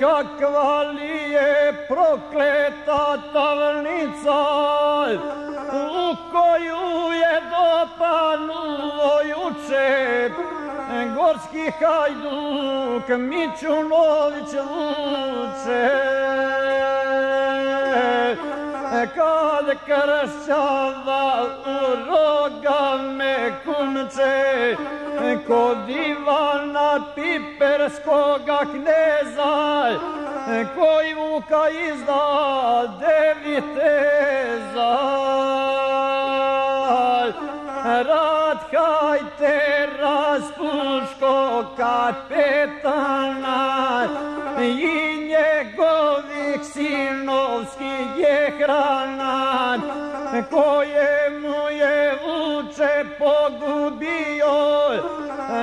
kakva li je prokleta tavnica, u koju je dopanulo juče, gorski hajduk Mićunović. Kad kršava u roga me kunče, kod Ivana Piperskoga kneza, koji vuka izda deviteza. Rad hajte raspuško kapetana i je hrana kojemu je vuče pogubio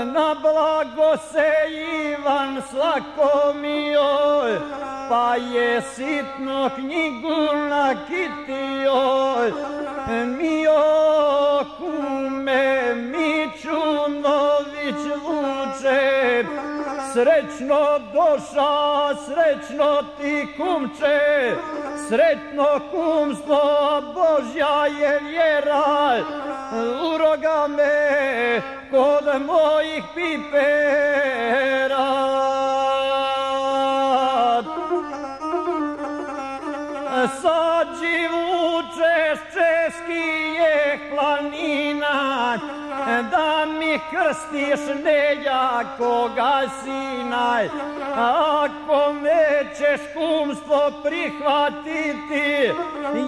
na blago se Ivan slakomio pa je sitnu knjigu nakitio. Mio kume Mićunović vuče Srećno doša, srećno ti kumče Sretno kumstvo Božja je vjera. Uroga me kod mojih pipera. Sađi vučeš česki je planina da mi krstiš nejakoga sina ako nećeš kumstvo prihvatiti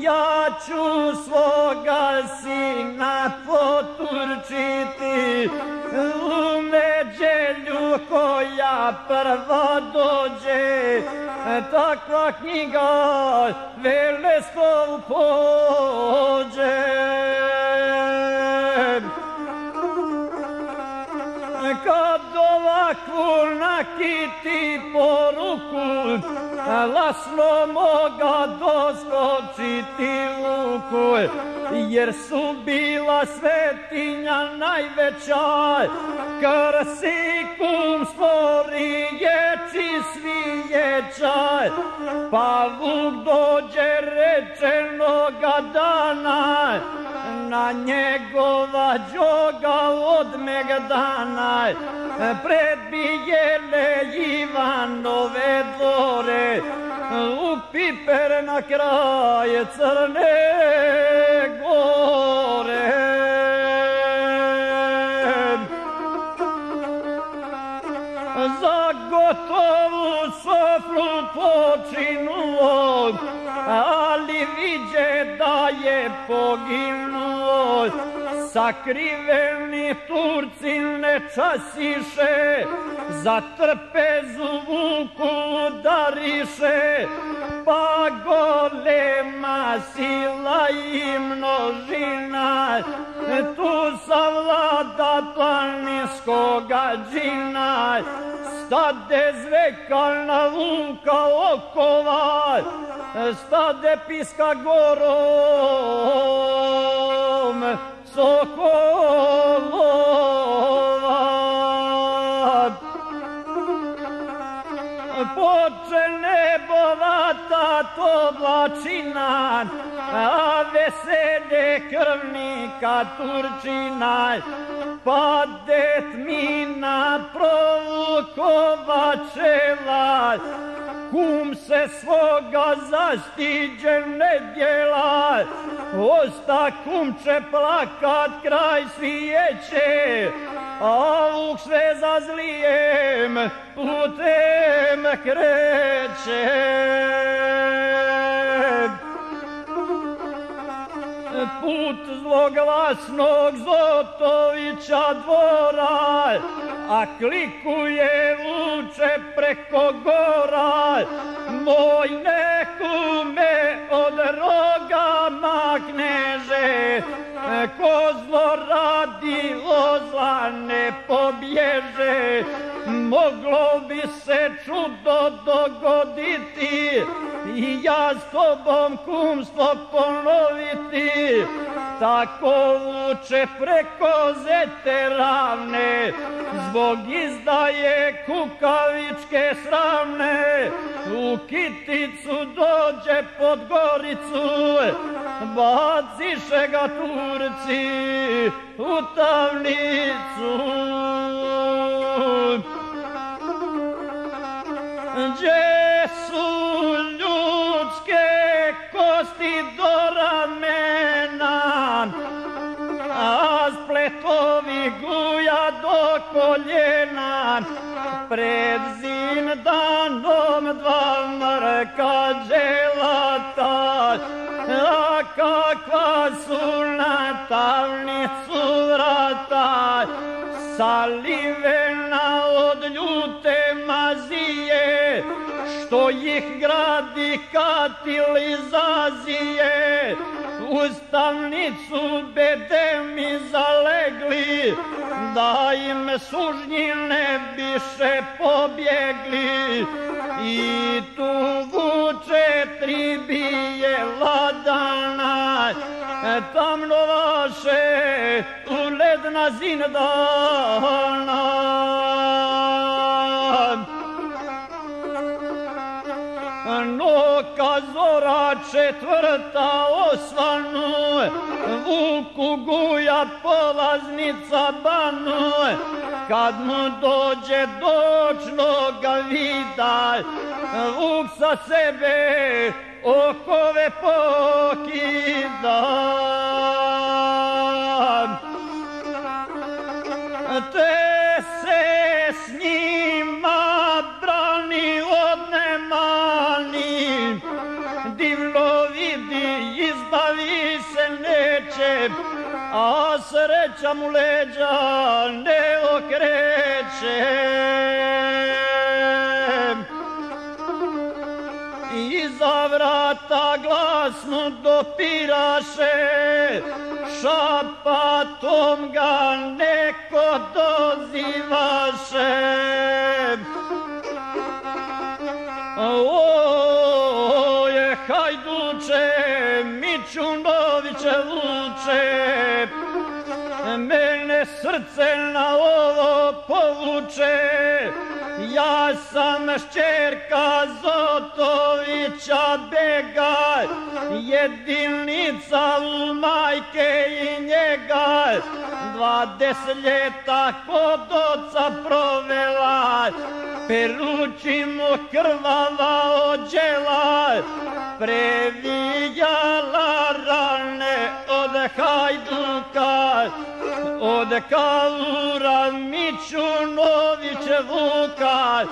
ja ću svoga sina poturčiti u neđelju koja prva dođe takva knjiga Veleskov pođe. Nakiti poruku, lasno moga doskočiti luku, jer su bila svetinja najveća, krsi kumstvo riječi svijeća, pa Vuk dođe rečenoga dana, na njegova džoga od Megdana predbijele Ivanove dvore u piper na kraje Crne Gore. Za gotovu sofru počinuo, ali viđe da je poginuo. Sakriveni Turci ne časiše, za trpezu vuku dariše, pa golema sila i množina, tu savlada planinskoga džina, stade zvekalna vuka okova, stade piska gorom, sokolova. Poče nebovata to vlačina, a vesele krvnika Turčina, pade tmina provukova čela, kum se svoga zastiđe ne djela, osta kumče plakat kraj svijeće, a vuk sve za zlijem putem kreće. Put zloglasnog Zotovića dvora, a klikuje vuče preko gora, moj neku me od roga makneže, ko zlo radi ne pobježe, moglo bi se čudo dogoditi, i ja s tobom kumstvo ponoviti, tako vuče preko zete ravne, zbog izdaje kukavičke sramne, u kiticu dođe pod goricu, baciše ga Turci u tamnicu. Gdje su kosti do ramena, a spletovi guja do koljena, pred zindanom dva mrka dželata, a kakva su na tamnicu vrata, salivena što ih gradi katilizacije, uz tamnicu bede mi zalegli, da im sužnji ne biše pobjegli. I tu vuče tri bije ladana, tamno vaše u ledna zindana. Četvrta osvanu, vuku guja polaznica banu, kad mu dođe dočno ga vida, vuk sa sebe okove pokida. Te sreća mu leđa ne okreće. Iza vrata glasno dopiraše, šapatom ga neko dozivaše. O, je hajduče, Mičunoviće vuče, srce na ovo povuče, ja sam šćerka Zotovića Bega, jedilnica u majke i njega, dvadeset ljeta kod oca provela, perući mu krvava previjala hajduka, od kalura Mičunović Vuka,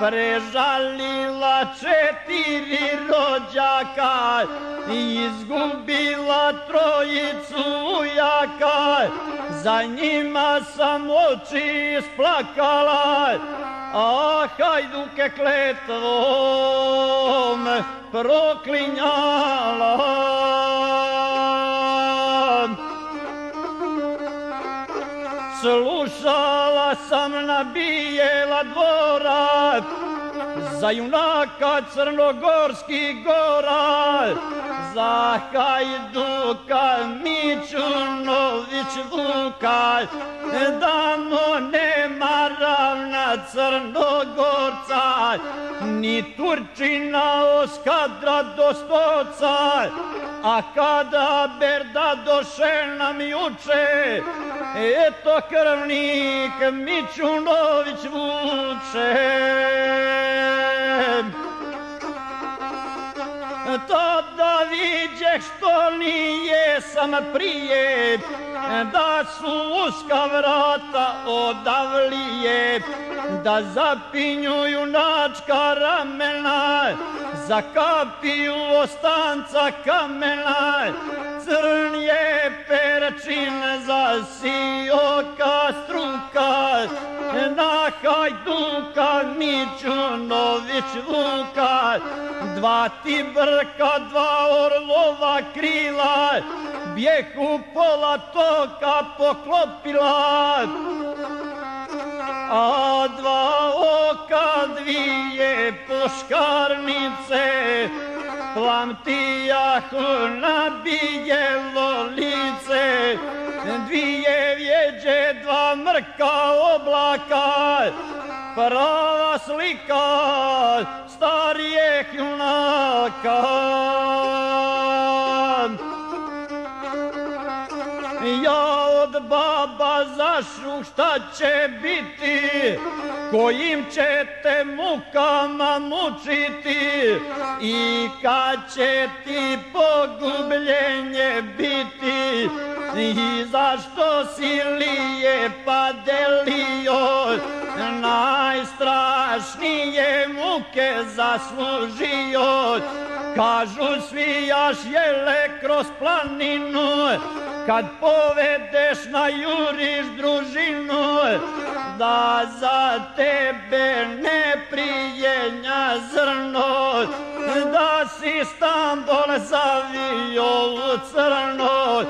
prežalila četiri rođaka, izgubila trojicu ujaka, za njima sam oči isplakala, a hajduke kletvom proklinjala. Slušala sam na bijela dvora, za junaka crnogorski gora, za hajduka Mičunović Vuka, damo nema ravna crnogorca, ni Turčina oskadra do stoca, a kada berda doše nam juče, eto krvnik Mičunović vuče. Viđe što nije sam prije, da su uska vrata odavlije, da zapinju junačka ramena, za kapiju ostanca kamena, crn je perčin za sijoka struka, na hajduka Mičunović Vuka, dva ti brka, dva orlova krila, bjehu pola toka poklopila, a dva oka dvije poškarnice Plamtijahu na bijelo lice, dvije vjeđe, dva mrka oblaka, prava slika starijeg junaka. Zašu šta će biti, kojim ćete mukama mučiti? I kad će ti pogubljenje biti? I zašto si lije pa delio najstrašnije muke zaslužio? Kažu svijaš jele kroz planinu kad povedeš na juriš družinu da za tebe ne prijenja zrno da si Stambol zavio u crno.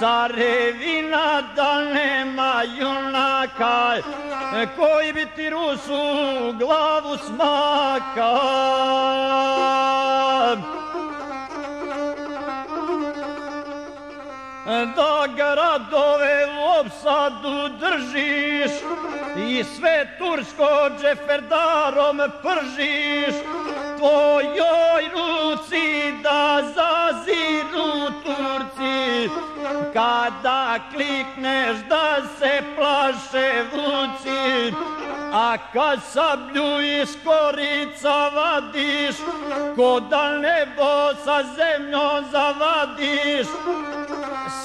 Carevina da nema junaka koji bi ti Rusu glavu smaka da gradove u opsadu držiš i sve tursko džeferdarom pržiš. Tvojoj ruci da zaziru Turci kada klikneš da se plaše vuci a kad sablju iz korica vadiš ko da nebo sa zemljom zavadiš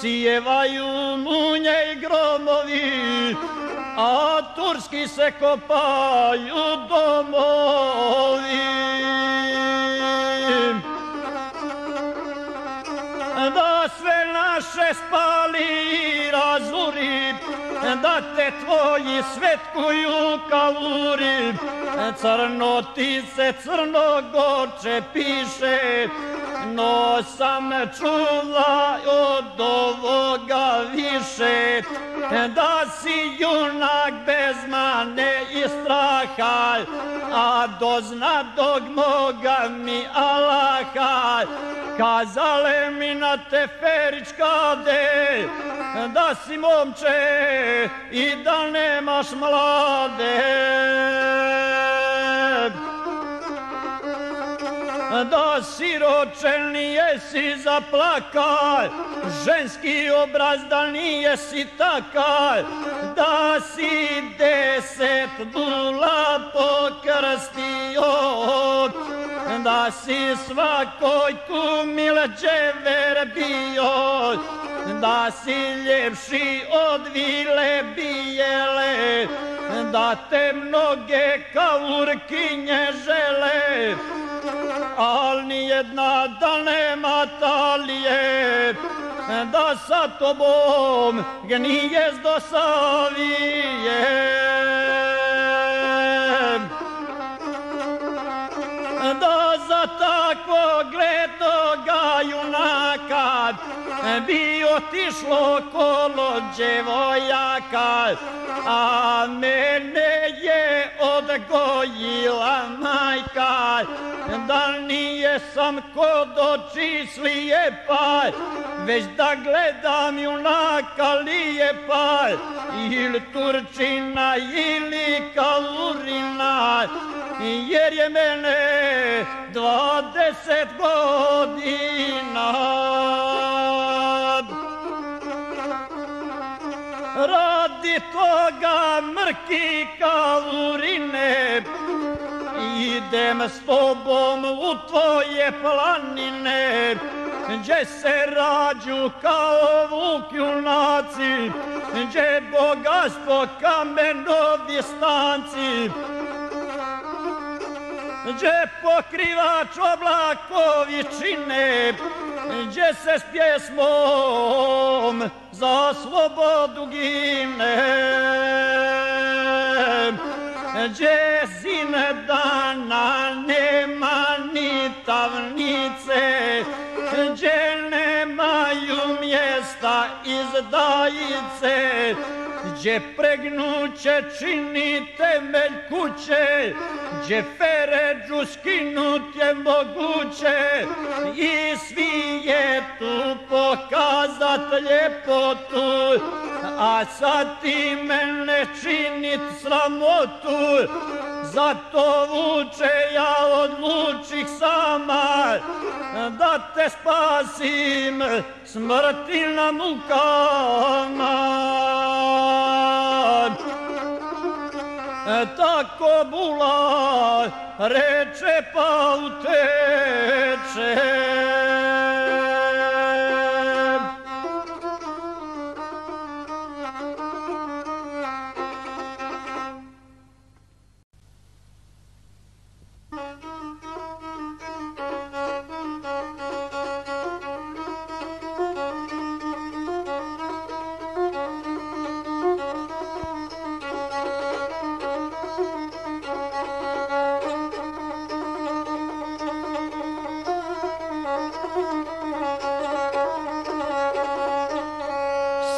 sijevaju munje i gromovi a turski se kopaju domovi. Spali i razuri, da te tvoji svetkuju kaluri, crno ti se crno goče piše, no sam čula od ovoga više, da si junak bez mane i straha, a dozna dog moga mi Allaha, kazale mi na teferičkade, da si momče i da nemaš mlade. Da siročen jesi zaplakaj, ženski obraz da nije si takaj, da si deset bula pokrstio, da si svakoj kumil džever bio, da si ljepši od vile bijele, da te mnoge kaurkinje žele, al nijedna da nema talije, da sa tobom gnije do savije. Bi otišlo kolo djevojaka, a mene je odgojila majka, da nije sam kod oči slijepa, već da gledam junaka lijepa, ili Turčina ili Kalurina, jer je mene dvadeset godina. Toga mrki kalurine, idem s tobom u tvoje planine, gdje se rađu kao vuk junaci, gdje bogatstvo kamenovi stanci, gdje pokrivač oblakovi čine, gdje se s pjesmom za slobodu gine. Gdje zine dana nema ni tavnice, gdje nemaju mjesta izdajice, gdje pregnuće čini temelj kuće, gdje feređu skinut je moguće. I svi je tu pokazat ljepotu, a sad ti mene činit sramotu, zato vuče ja odlučih sama, da te spasim smrti na mukama. Tako bula reče pa uteče.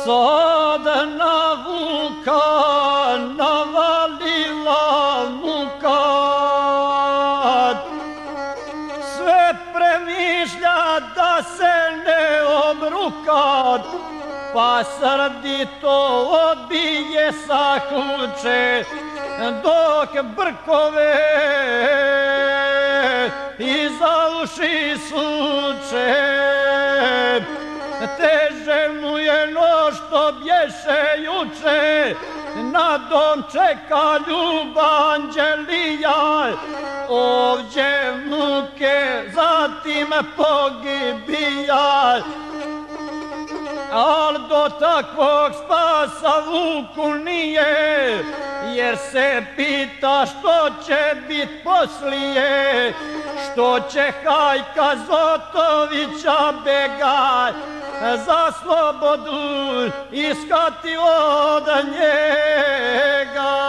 Sad na vuka navalila muka. Sve premišlja da se ne obruka pa srdito odbije sa kuće dok brkove iza uši suče. Teže mu je no što bješe juče, na dom čeka ljuba anđelija, ovdje muke, zatim pogibija. Al do takvog spasa vuku nije, jer se pita što će bit poslije, što će hajka Zotovića begaj, za slobodu iskati od njega.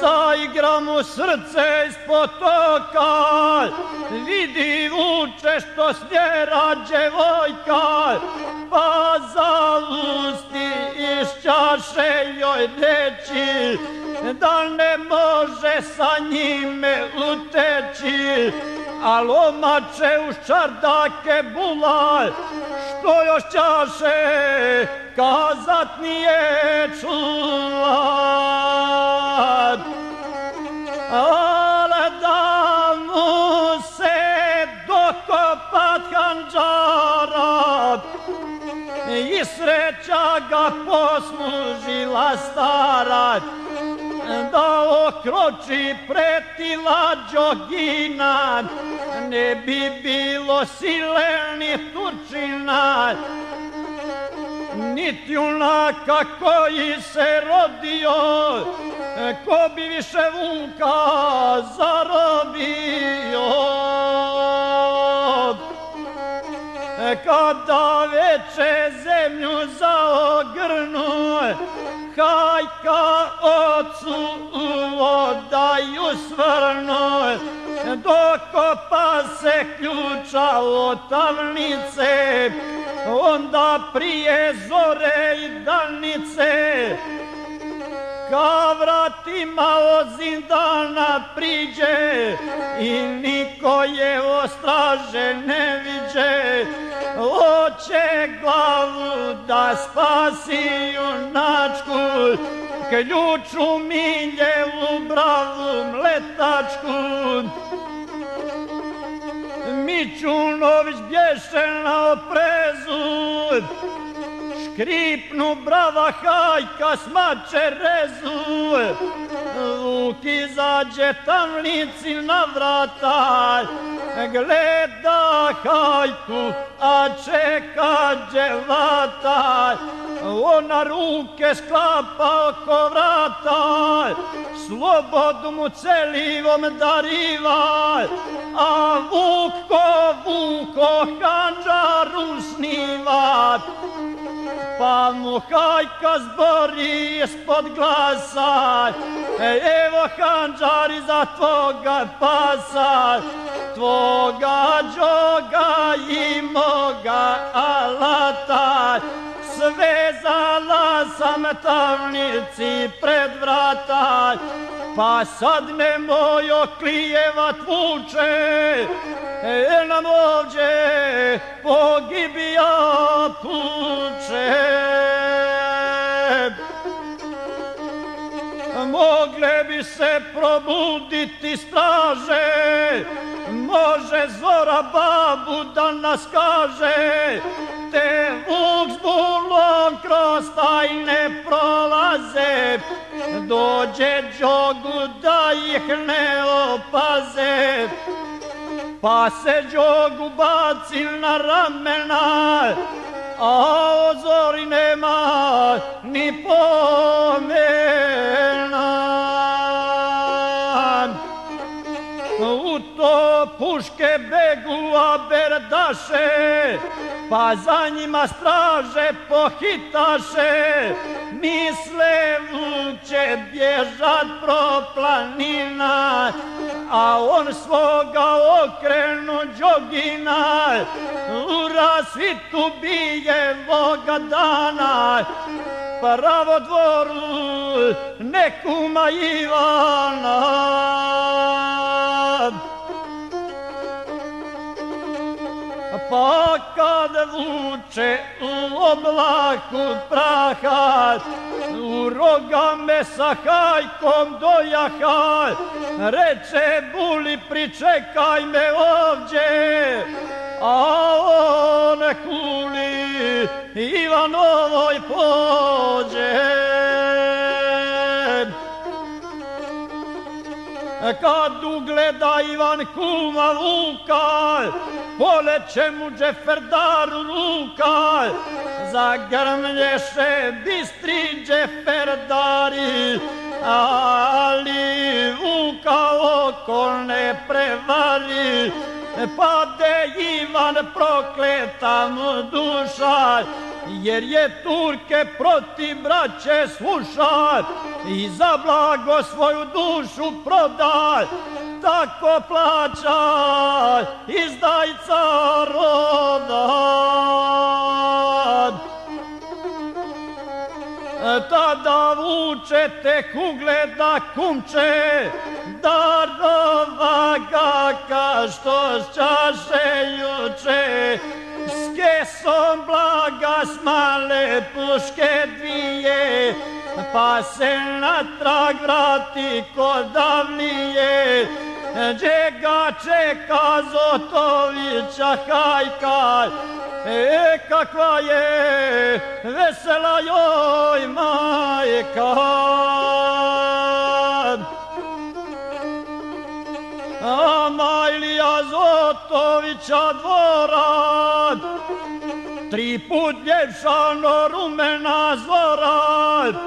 Zaigra mu srce iz potoka, vidi vuče što snjera djevojka, pa za usti iz čaše joj reći, da ne može sa njime uteći, a lomače u čardake bula, što još čaše kazat nije čula. Ale da mu se dokopat hanđara, i sreća ga poslužila stara, da okroči pretila džogina, ne bi bilo sile ni Turčina, niti junaka koji se rodio, ko bi više vuka zarobio. Kada veče zemlju zaogrnu, hajka ocu vodaju svrnu, dokopa se ključa od onda prije zore i danice, ka vratima od zindana priđe i niko je ostraže ne viđe, Oće glavu da spasi junačku, ključu miljevu bravu mletačku. Mićunović bješe na oprezu, škripnu brava hajka smače rezu. Vuk izađe tamnici na vrata, gleda hajku, a čeka dželata. Ona ruke sklapa oko vrata, slobodu mu celivom dariva, a vuko, vuko, hanđaru pa mu hajka zbori ispod glasa, e, evo hanđari za tvoga pasa, tvoga džoga i moga alata, svezala sam tamnici pred vrata, pa sad nemoj oklijevat vuče, e nam ovdje pogibija puče. Mogle bi se probuditi straže, može zora babu da nas kaže, te vuk s bulom kroz taj ne prolaze, dođe džogu da ih ne opaze. Pa se džogu baci na ramena, a o zori nema ni pomena. To puške begu aberdaše, pa za njima straže pohitaše, misle će bježat pro planina, a on svoga okrenu džogina, u rasvitu bijevoga dana, pravo dvoru nekuma Ivana. Pa kad vuče u oblaku praha, u rogame sa hajkom dojaha, reče buli pričekaj me ovdje, a on kuli Ivanovoj pođe. Kad ugleda Ivan kuma Vuka, poleće mu džeferdar u ruka, zagrmlješe bistri džeferdari, ali Vuka oko ne prevari, pade Ivan prokleta duša, jer je Turke protiv braće sluša i za blago svoju dušu proda, tako plaća izdajca roda. Tada vuče tek ugleda kumče, darova ga ka što čaše juče, s kesom blaga smale puške dvije, pa se natrag vrati kod davnije, ga čeka Zotovića hajka, e kakva je vesela joj majka. A Majlija Zotovića dvora, tri put ljepšano rumena zora,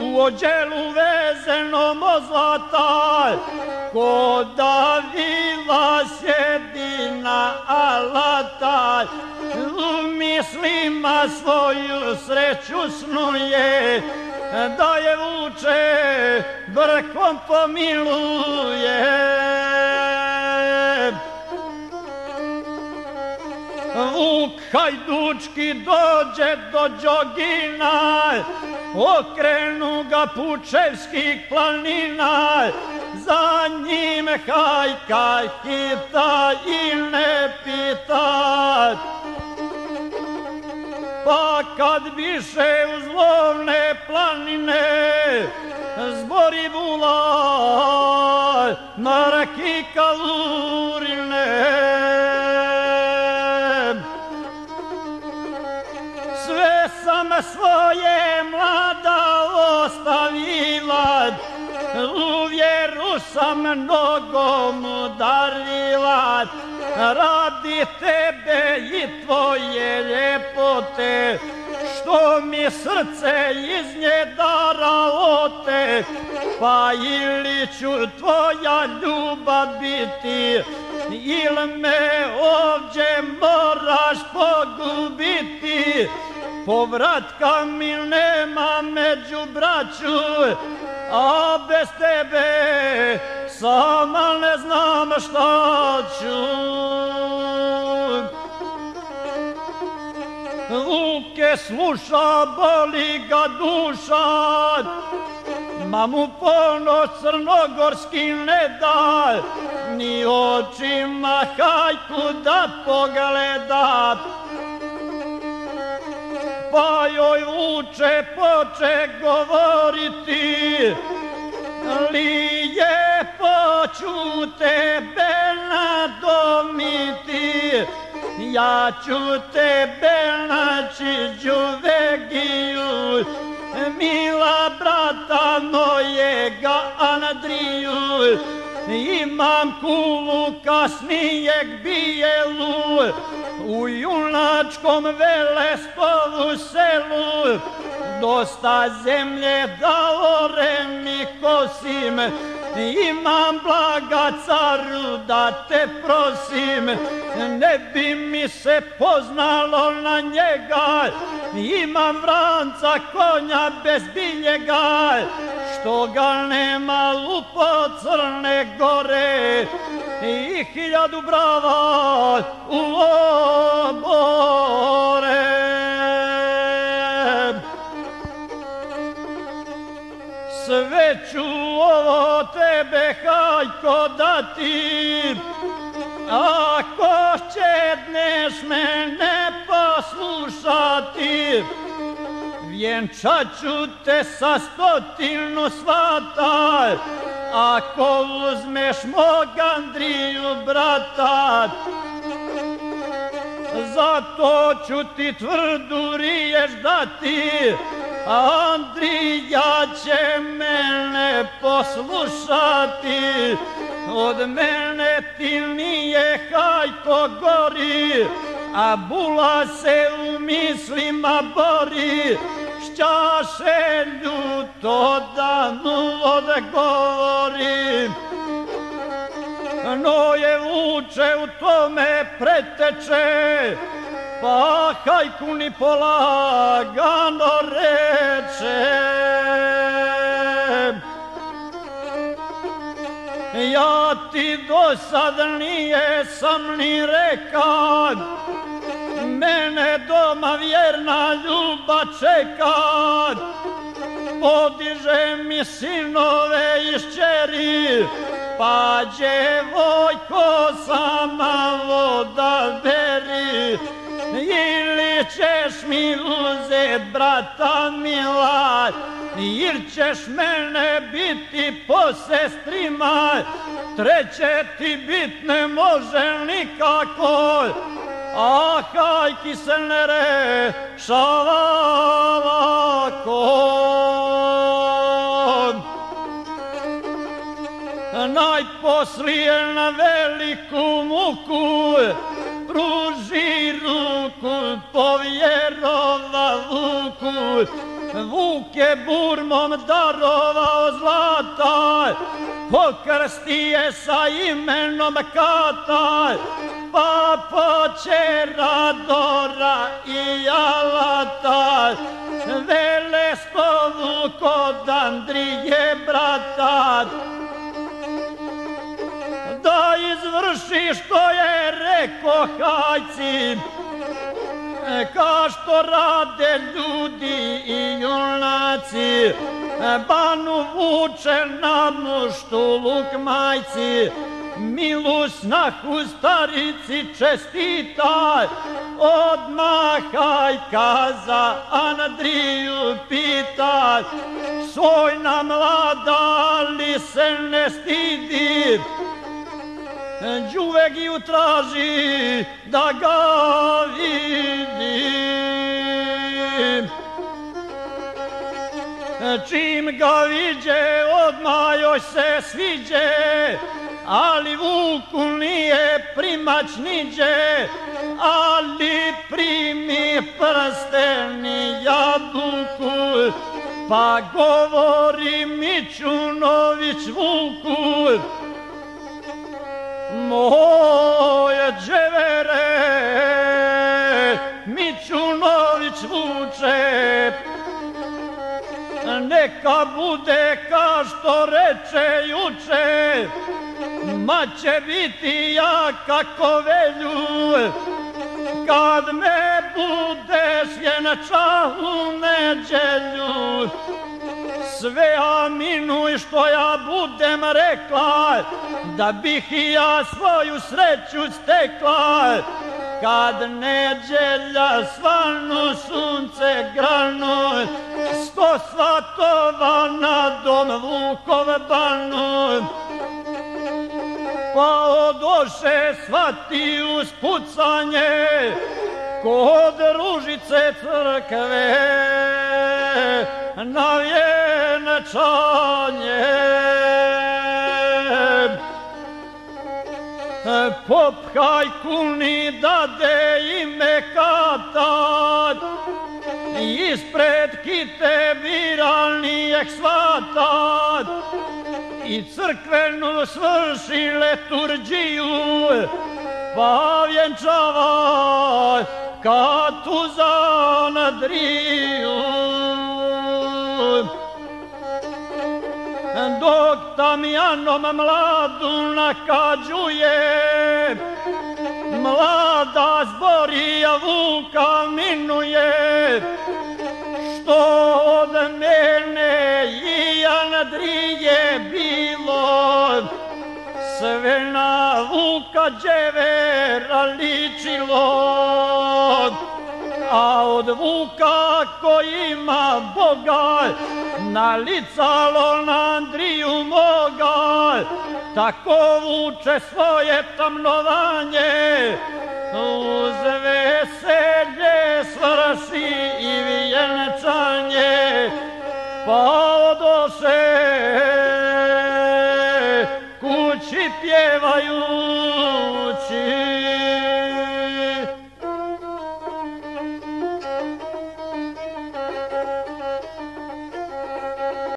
u ođelu vezenom ozlata, ko da vila sjedi na alata, u mislima svoju sreću snuje, da je vuče brkom pomiluje. Vuk hajdučki dođe do džogina, okrenu ga pučevskih planina, za njim hajka hita i ne pita. Pa kad biše uz lovne planine, zbori bula, maraki kalurine. Svoje mlada ostavila, u vjeru sam nogom udarila, radi tebe i tvoje ljepote, što mi srce iz nje daralo te, pa ili ću tvoja ljubav biti, ili me ovdje moraš pogubiti, povratka mi nema među braću, a bez tebe sama ne znam šta ću. Vuke ne sluša, boli ga duša, ma mu ponos crnogorski ne da, ni očima hajku da pogleda. Pa joj uče poče govoriti, lijepo ću tebe nadomiti, ja ću tebe naći džuvegiju, mila brata mojega Andriju, imam kulu kasnijeg bijelu, u junačkom velespovu selu, dosta zemlje dao mi kosim, imam blaga caru da te prosim, ne bi mi se poznalo na njega, imam vranca konja bez biljega, što ga nema lupo crne gore, i hiljadu brava u obore. Sve ću ovo tebe hajko dati, ako ćedneš mene poslušati, vjenčat ću te sa stotinu svata, ako uzmeš mog Andriju brata. Zato ću ti tvrdu riješ dati, Andrija će mene poslušati, od mene ti nije hajko gori, a bula se u mislima bori, šćaše ljuto da mu odgovori. No je vuče u tome preteče, pa hajku ni polagano reče. Ja ti do sad nije sam ni rekao, mene doma vjerna ljuba čeka, podiže mi sinove iz čeri, pa djevojko sama voda beri, ili ćeš mi uzet brata mila, ili ćeš mene biti po sestrima, treće ti bit ne može nikako, a hajki se ne rešava lako. Najposlije na veliku muku pruži ruku, povjerova vuku, Vuk je burmom darovao zlata, pokrsti je sa imenom Kata, pa poče Radora i Alata, vele spovu kod Andrije brata, da izvrši što je reko hajci, ka što rade ljudi i junaci, banu vuče na muštu luk majci, milu snahu starici čestita, odmahaj kaza Andriju pita, svojna mlada li se ne stidi, Đuvegiju traži da ga vidim. Čim ga viđe, odmah joj se sviđe, ali Vuku nije primać niđe, ali primi prsteni jabuku, pa govori Mićunović Vuku, moje dževere, Mićunović vuče, neka bude ka što reče juče, ma će biti ja kako velju, kad me budeš vjenča u neđelju, sve aminuj što ja budem rekla, da bih i ja svoju sreću stekla. Kad neđelja svanu sunce granu, sto svatova na dom Vukov banu, pa odoše svati uz pucanje kod ružice crkve na vjenčanje. Popkaj kuni dade ime katat, ispred kite viralnijeg svatat, i crkvenu svrši leturđiju, pa vjenčava katu za Dok Tamjanom mladu nakađuje, mlada zborija vuka minuje, što od mene i Andrije bilo, sve na vuka dževera ličilo, a od vuka koji ima Boga, nalicalo na Andriju moga, tako vuče svoje tamnovanje, uz veselje svrši i vjenčanje, pa odoše kući pjevaju